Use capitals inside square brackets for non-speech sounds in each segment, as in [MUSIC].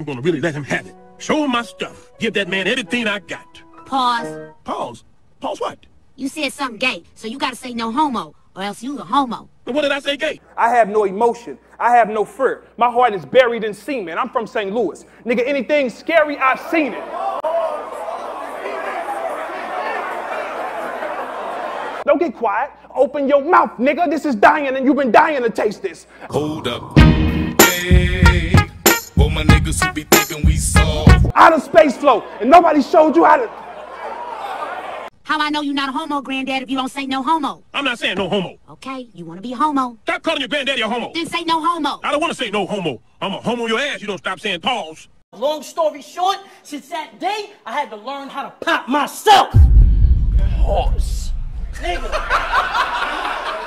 I'm gonna really let him have it. Show him my stuff. Give that man everything I got. Pause. Pause. Pause what? You said something gay, so you gotta say no homo, or else you a homo. But what did I say gay? I have no emotion. I have no fear. My heart is buried in semen. I'm from St. Louis. Nigga, anything scary, I've seen it. Don't get quiet. Open your mouth, nigga. This is dying, and you've been dying to taste this. Hold up. Hey, for my niggas who be thinking we soft. Out of space flow, and nobody showed you how to. How I know you're not a homo, granddad, if you don't say no homo? I'm not saying no homo. Okay, you wanna be a homo? Stop calling your granddaddy a homo. Then say no homo. I don't want to say no homo. I'm a homo your ass. You don't stop saying pause. Long story short, since that day, I had to learn how to pop myself. Horse. Nigga.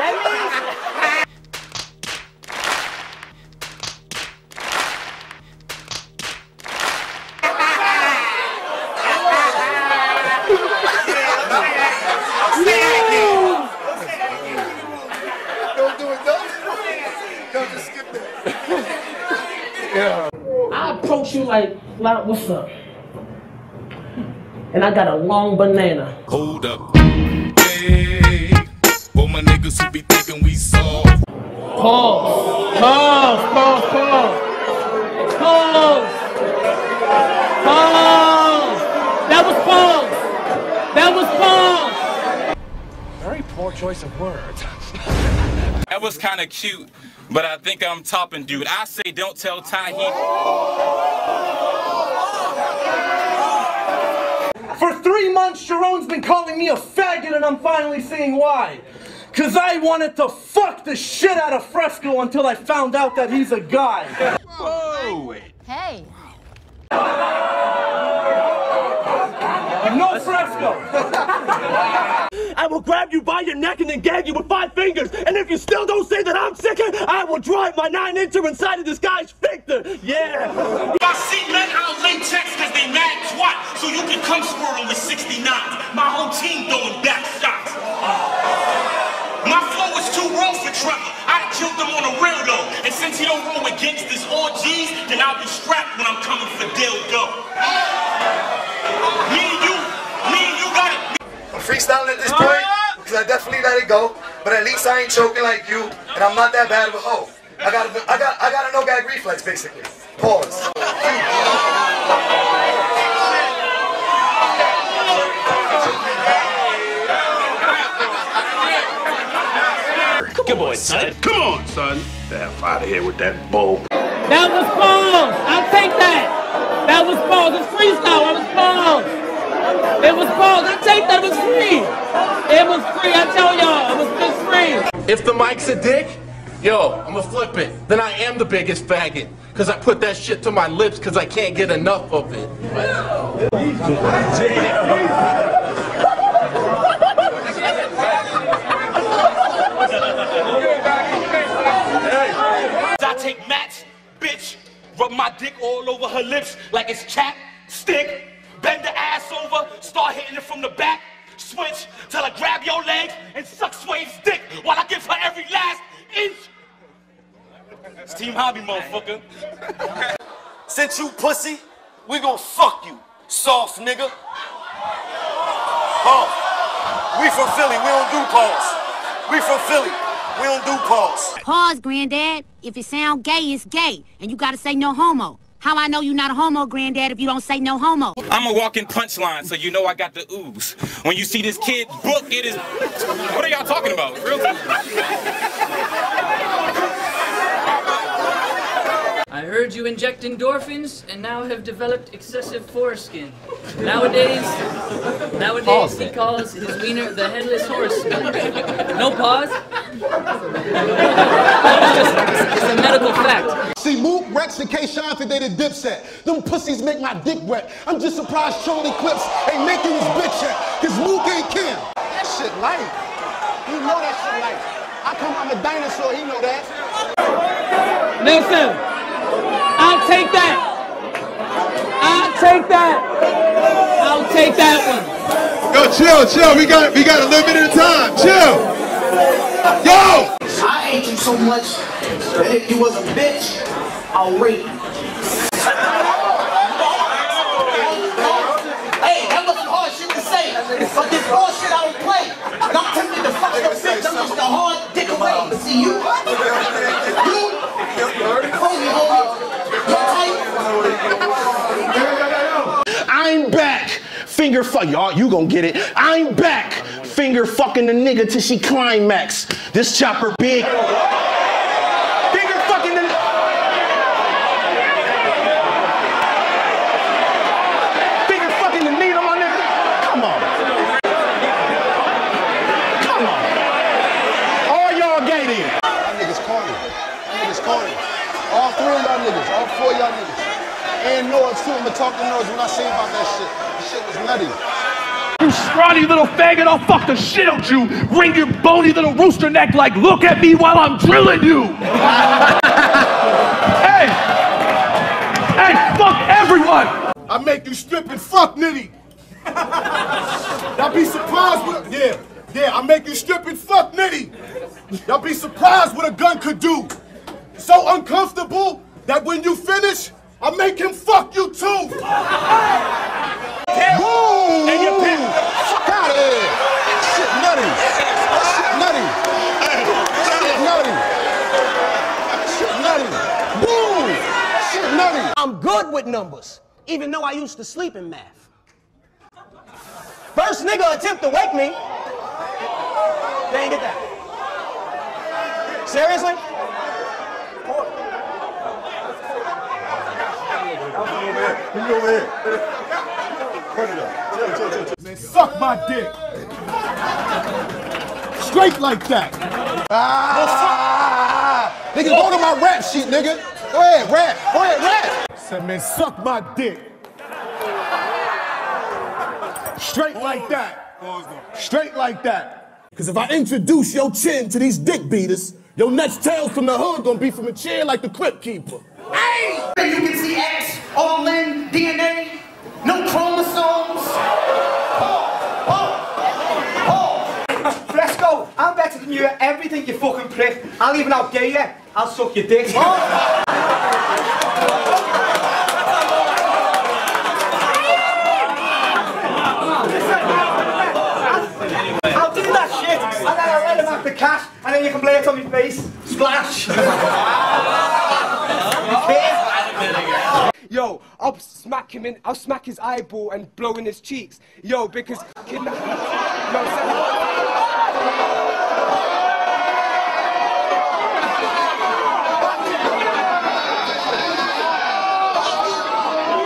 that means I approach you like, like, what's up? And I got a long banana. Hold up. Hey, for my niggas who be thinking we soft. Pause. Pause. Pause. Pause. Pause. Pause. That was pause. That was pause. Very poor choice of words. [LAUGHS] That was kind of cute, but I think I'm topping, dude. I say don't tell Ty he. For three months, Sharon's been calling me a faggot, and I'm finally seeing why. Cause I wanted to fuck the shit out of Fresco until I found out that he's a guy. Hey. No Fresco! I will grab you by your neck and then gag you with five fingers. And if you still don't say that I'm sicker, I will drive my nine incher inside of this guy's sphincter. Yeah. I see men out latex cause they mad twat, so you can come squirrel with 69. My whole team since he don't roll against his orgies, then I'll be strapped when I'm coming for dildo. Me and you, me and you got it. I'm freestyling at this point because I definitely let it go. But at least I ain't choking like you, and I'm not that bad of a hoe. I got a, I got I got a no gag reflex basically. Pause. Come on, son. Come on, son. The F out of here with that bull. That was pause. I'll take that. That was pause. It's freestyle. I was pause. It was pause. I take that. It was free. It was free. I tell y'all, it was just free. If the mic's a dick, yo, I'ma flip it. Then I am the biggest faggot. Cause I put that shit to my lips cause I can't get enough of it. I take mats, bitch, rub my dick all over her lips like it's chap stick. Bend the ass over, start hitting it from the back. Switch till I grab your legs and suck Swade's dick while I give her every last inch. It's Team Hobby, motherfucker. Since you pussy, we gon' fuck you, soft nigga. Pause. We from Philly, we don't do pause. We from Philly, we don't do pause. Pause, granddad. If it sound gay, it's gay. And you gotta say no homo. How I know you not a homo, granddad, if you don't say no homo? I'm a walking punchline, so you know I got the ooze. When you see this kid book, it is. What are y'all talking about? Real I heard you inject endorphins and now have developed excessive foreskin. Nowadays, nowadays he calls his wiener the headless horseman. No pause. It's a Wax and K-Shine think they the dipset. Them pussies make my dick wet. I'm just surprised Charlie Clips ain't making his bitch yet. Cause Mook ain't Kim. That shit light. You know that shit light. I come, I'm a dinosaur, he know that. Listen, I'll take that. I'll take that. I'll take that one. Yo, chill, chill. We got we got a little bit of time. Chill. Yo! I hate you so much that if you was a bitch, I'll rape you. Hey, that wasn't hard shit to say, but this bullshit I don't play. And I'm tempted to fuck your bitch, I'm just a hard dick away. But see you, you, homie, homie, I'm back. Finger fuck y'all, you gon' get it. I'm back. Finger fucking the nigga till she climax. This chopper big. Finger fucking the. Finger fucking the needle, my nigga. Come on. Come on. All y'all gay then. Y'all niggas corny. Y'all niggas corny. All three of y'all niggas, all four of y'all niggas. And Noah too, I'ma talk to Noah when I say about that shit. This shit was nutty. You scrawny little faggot, I'll fuck the shit out you. Wring your bony little rooster neck like, look at me while I'm drilling you. [LAUGHS] hey! Hey, fuck everyone! I make you strip and fuck nitty. Y'all be surprised yeah, yeah, I make you strip and fuck nitty. Y'all be surprised what a gun could do. So uncomfortable that when you finish, I make him fuck you too. Boom! And you pimp. Fuck out of here. That shit nutty. That shit nutty. That shit nutty. That shit nutty. Boom! Shit nutty. I'm good with numbers, even though I used to sleep in math. First nigga attempt to wake me. They ain't get that. Seriously? Man, suck my dick. Straight like that. Ah! Nigga, go to my rap sheet, nigga. Go ahead, rap. Go ahead, rap. Said, man, suck my dick. Straight like that. Straight like that. Because if I introduce your chin to these dick beaters, your next tails from the hood gonna be from a chair like the Crypt Keeper. Hey! You can see X, all in, DNA, no chromosomes. Fresco, I'm better than you at everything, you fucking prick. I'll even outgay you. I'll suck your dick. I'll do that shit, and then I'll let him have the cash, and then can play it on my face. Splash! [LAUGHS] Yo, I'll smack him in, I'll smack his eyeball and blow in his cheeks. Yo, because kidna- Yo,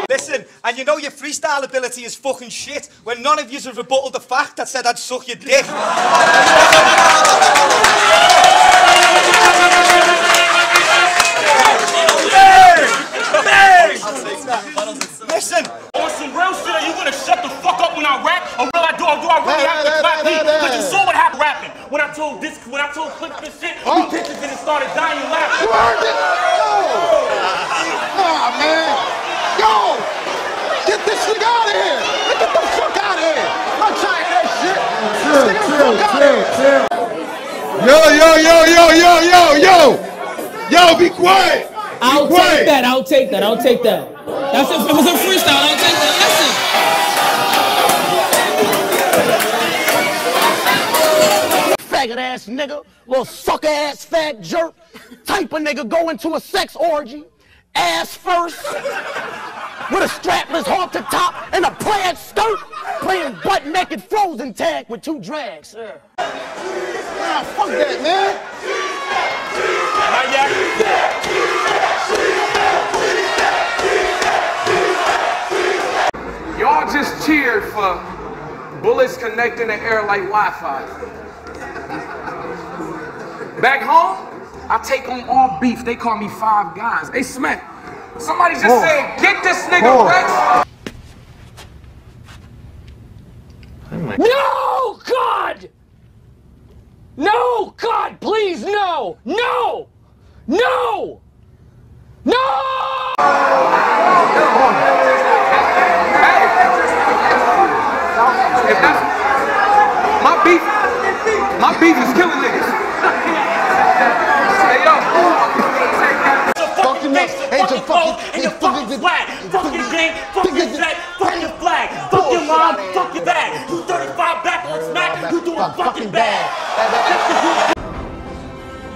Listen, and you know your freestyle ability is fucking shit when none of you have rebutted the fact that said I'd suck your dick. [LAUGHS] Listen. On some real shit, are you gonna shut the fuck up when I rap? Or will I do, or do I really have to clap me? Because you saw what happened rapping. When I told this, when I told Clips this shit, you bitches didn't started dying laughing. Nah, man. Yo! Get this nigga out of here! Get the fuck out of here! I'm not trying that shit! Get the fuck out of here! Yo, yo, yo, yo, yo, yo, yo! Yo, be quiet! Be I'll quiet. take that. I'll take that. I'll take that. That's if it was a freestyle. I'll take that. Listen. Faggot ass nigga, little sucker ass fat jerk, type of nigga going to a sex orgy, ass first, with a strapless halter top and a plaid skirt, playing butt naked frozen tag with two drags. Yeah. Nah, fuck that, man. Y'all just cheered for bullets connecting the air like Wi-Fi. Back home, I take on all beef. They call me five guys. They smack. Somebody just Pause. said, get this nigga Pause. Rex. No, God! No, God, please, no! No! No! No! If that's my beef, my beef is killing niggas. [LAUGHS] Hey yo. Fucking up. Ain't your fucking, and your fucking flag. Fuck your gang, fuck your flag, fuck your flag. Fuck your mom, fuck your bag. You 35 back on smack, you doing fucking bad.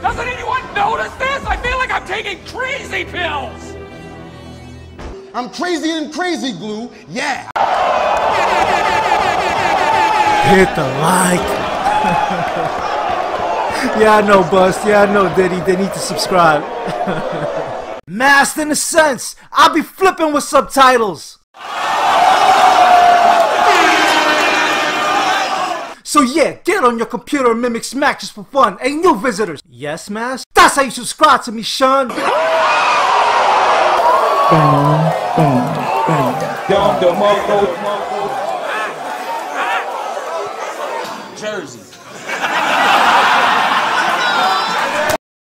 Doesn't anyone notice this? I feel like I'm taking crazy pills. I'm crazy and crazy glue. Yeah. Hit the like. [LAUGHS] yeah, I know, Bust. Yeah, I know, Diddy. They need to subscribe. [LAUGHS] Masked Inasense. I'll be flipping with subtitles. So yeah, get on your computer and mimic Smack just for fun. Hey, new visitors. Yes, Mask? That's how you subscribe to me, Sean. Jersey.